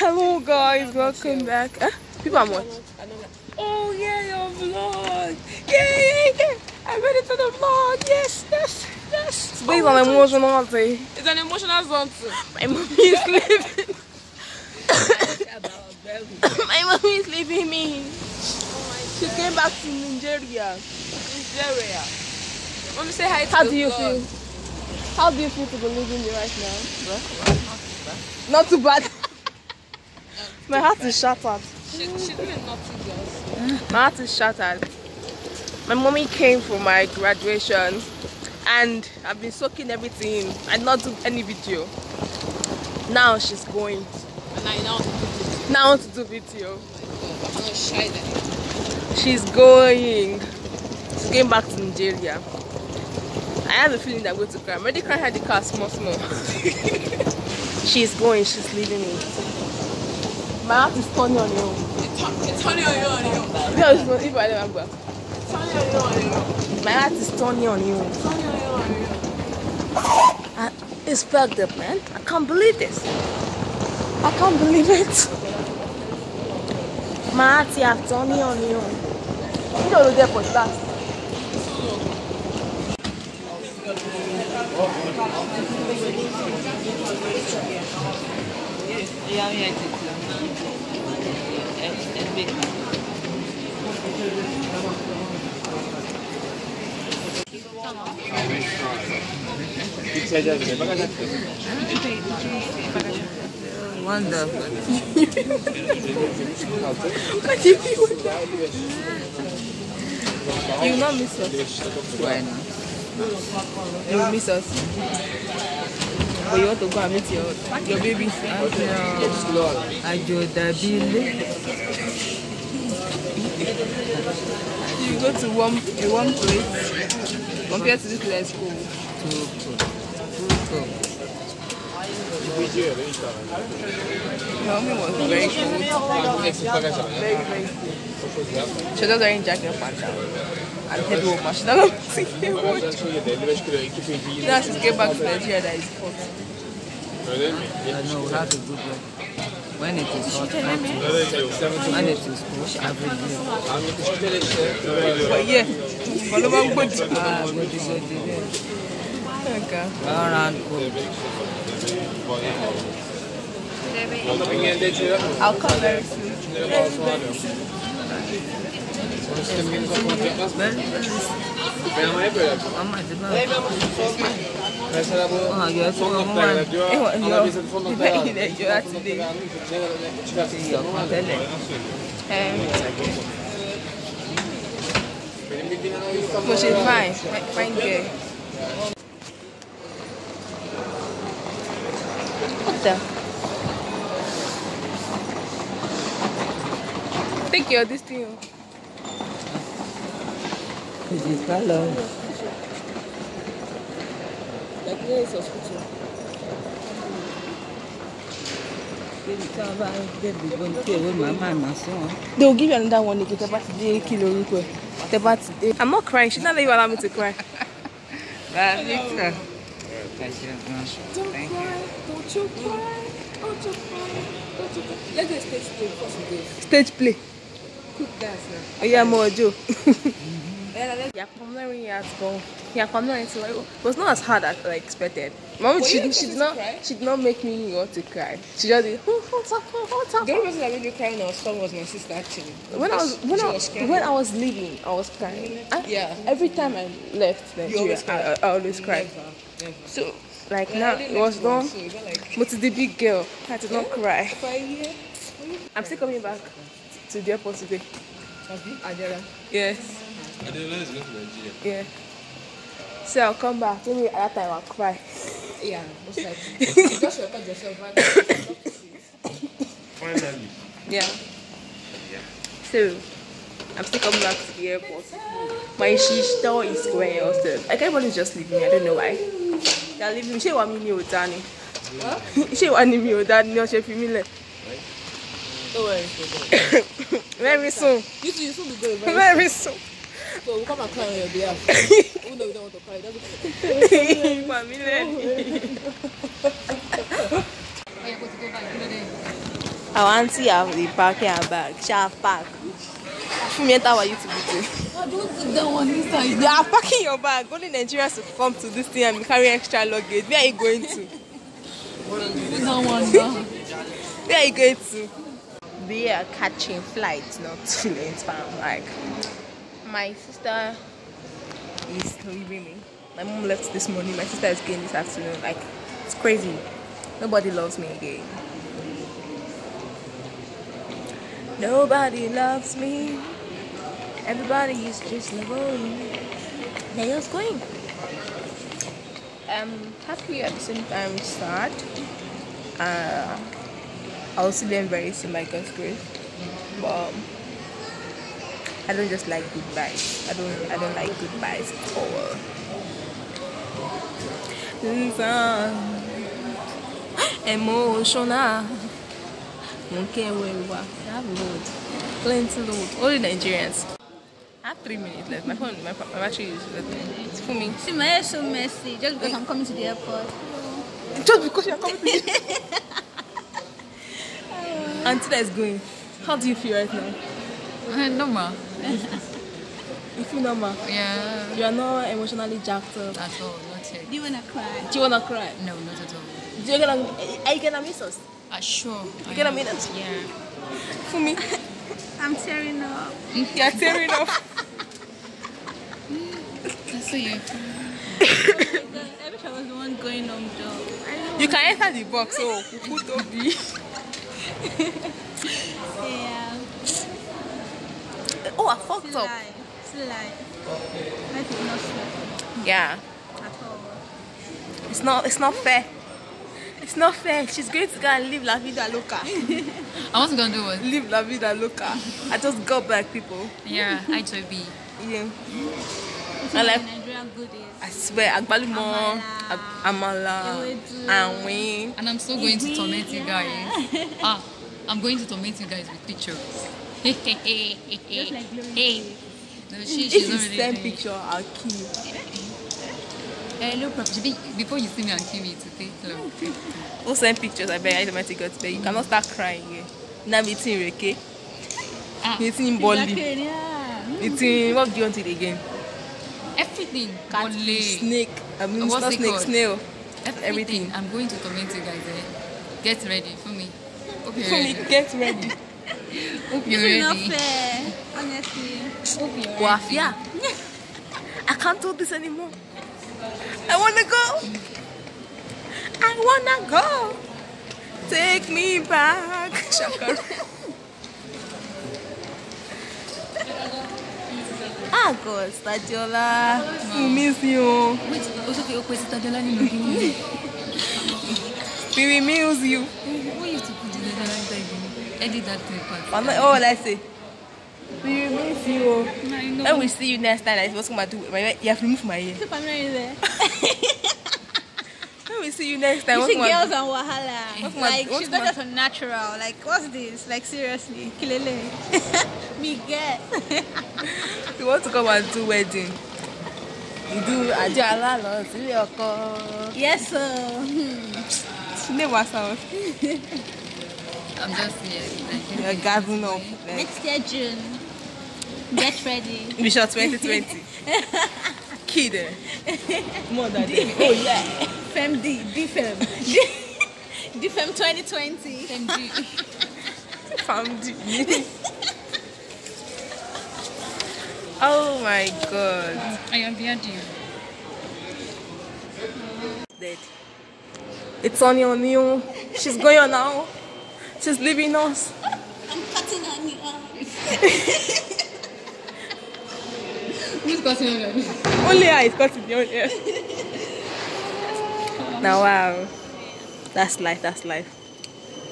Hello guys, welcome back. Huh? People are what? Oh yeah, your vlog. Yeah, yeah, yeah. I'm ready for the vlog. Yes, yes, yes. Today is an emotional day. Eh? It's an emotional zone too. My mommy is leaving. My mommy is leaving me. She came back to Nigeria. Nigeria. Let me say hi to How do you vlog. feel? How do you feel to be leaving me right now? Not too bad. My heart is shattered. She, she's doing nothing girls. My heart is shattered. My mommy came for my graduation and I've been soaking everything in. I not do any video. Now she's going. And I now. Now I want to do video. Oh shy. She's going. She's going back to Nigeria. I have a feeling that I'm going to cry. I'm already crying at the car small small. she's going, she's leaving me. My heart is turning on you. It's turn- it's turning on you on you. No, it's not if I remember. It's turning on you on you. My heart is turning on you. It's turning on you on you. I, it's fucked up, man. I can't believe this. I can't believe it. My heart is turning on you. You know that for that. Wonderful. What do you? You not miss us. Why not? You miss us. But you want to go and meet your your baby. Àjò dàbí. You go to one a one place compared to this place school. Too cool. Too cool. Your was very cold. Very, very cold. She was wearing jacket pants and heavy over. She doesn't see Now she's get back to Nigeria that is hot. I know we have a good one. When it is hot, hot. When it is cool, every day. But yeah, follow my body. Ah, godi godi there. Okay. All round cool. I'll come very soon. Mo ṣe fine, fine girl. What the? Take your this thing. Àná sí wọn. They will give you another one again. Tẹ́ bá ti dé kí lorúkọ ẹ̀. Tẹ́ bá ti dé. I'm not crying. She not let you allow me to cry. Bá Victor. Thank you. Don't you cry. Don't you cry. Don't you cry. Let's do stage play goes. Stage play. Quick dance now. Oya mo ojo. Yeah, let's Yeah, I'm not at all. Yeah, I'm not into it. It was not as hard as I expected. Mom, she, you she did not cry? she did not make me want to cry. She just did. "Oh, what's up? What's up?" The only person that made me cry when I was strong was my sister actually. When I was when She I was crying. when I was leaving, I was crying. I- Yeah. Every time I left Nigeria. I, I always cry. Never, never. So like I now it was done. So you like But the big girl, I did not cry. I'm still coming back to the airport today. Have you? Adela. Yes. Yeah. So I'll come back. Maybe at that time I'll cry. Yeah, most likely. you just record yourself. Right? Finally. Yeah. Yeah. So, I'm still coming back to the airport. My sister is going also. Like everybody's just leaving me. I don't know why. They're leaving me. Ṣé wàá mi ni ò dá ni? Ṣé wàá ni mi ò dá ni ọṣẹ fi mí lẹ̀? Don't worry. Very soon. You two, you soon be going, right? Very soon. So we'll come and cry on your behalf. Even though we don't want to cry, Wà mí lẹ́nu. Our auntie have the parking her bag. She have park. Fumi enter our YouTube video. I don't sit down on this side. You are packing your bag. Only Nigerians will come to this thing and carry extra luggage. Where are you going to? Sit down one down. Where are you going to? We are catching flights, not planes, fam. Like, my sister is leaving me. My mom left this morning. My sister is going this afternoon. Like, it's crazy. Nobody loves me again. Nobody loves me. Everybody is just. They're just going. I'm happy at the same time sad. Uh, I'll see them very soon by God's grace. But I don't just like goodbyes. I don't I don't like goodbyes at all. Emotional. Okay, where we are. I have load. Plenty load. Only Nigerians. I have three minutes left. My phone, my, my battery is it's for me. See, my hair is so messy just because I'm coming to the airport. Just because you're coming to me. Auntie that is going. How do you feel right now? Normal. You feel normal. Yeah. You are not emotionally jacked up. At all, not yet. Do you wanna cry? Do you wanna cry? No, not at all. Do you gonna are you gonna miss us? Uh, sure. You I gonna miss us? Yeah. For me. I'm tearing up. You're tearing up. That's so you. I wish I was the one going on job. I don't You can enter the box, oh Kuku Tobi. Yeah. Oh I fucked Still up. life. Still life. Life is not fair Yeah. at all. It's not it's not fair. It's not fair. She's going to go and live La Vida Loca. I wasn't gonna do what? live La Vida Loca. I just got back, people. Yeah, I to be. Yeah. It's I like- Nigerian goodies. I swear, Agbalumo, Amala. Ag- Amala, Ewedu. Anwin. And I'm still going to torment you guys. ah, I'm going to torment you guys with pictures. Just like Glory hey. No, she, If she's you send picture, I'll kill you. Eh. She be- Before you see me and kill me today. Hello. Don't send pictures, I bet I don't God today. You cannot start crying here. Now meeting Reke. Ah. Meeting Bolly. Meeting, what do you want it again? Everything. Cat, snake. I mean, what's not snake, called? snail. Everything. everything. I'm going to torment you guys. Eh? Get ready for me. Hope you're For me, get ready. Hope you're This is not fair. Honestly. Hope you're ready. Guafia. I can't do this anymore. I wanna go. I wanna go. Take me back. Shakara. ah, God, Stadiola. We miss you. Wait, also the opposite Adelan in the We will miss you. Edit that to the part. I'm not, oh, let's say. We will miss you. I know. When we see you next time, like, what's going to do? My, you have removed my ear. Keep an there. When we see you next time, You what's see girls to and Wahala. What's like, what's she's not my- just a natural. Like, what's this? Like, seriously. Kilele. Me get. You want to come and do wedding? You do àjọ alálọ sílé ọkọ. yes, sir. Sílé wa sound. I'm just here. Like, You're gathering up. Like, Next year, June. Get ready. We Vision 2020. Kid eh? More than that. Oh yeah. Fem D. D Fem. D Fem 2020. MG. Found you. Oh my god. I am behind you. Dead. It's on your new. She's going now. She's leaving us. I'm cutting on you. Who's cutting on your Only I is cutting the ear. Now wow. That's life, that's life.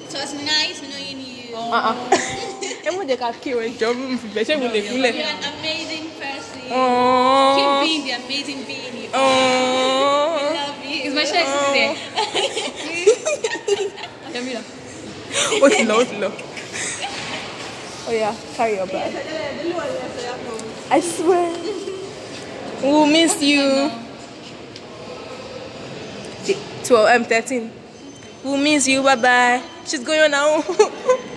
So it's nice knowing you. Uh-uh. Ẹ mú jẹ́ ká kí o jọ mú fi bẹ̀ ṣé mo lè kúnlẹ̀. You're an amazing person. Aww. Keep being the amazing being you are. Aww. Love you. Is my shirt still there? Ti lọ, ó. Oh yeah, carry your bag. I swear. We'll miss you. Twelve, um, thirteen. We'll miss you. Bye bye. She's going now.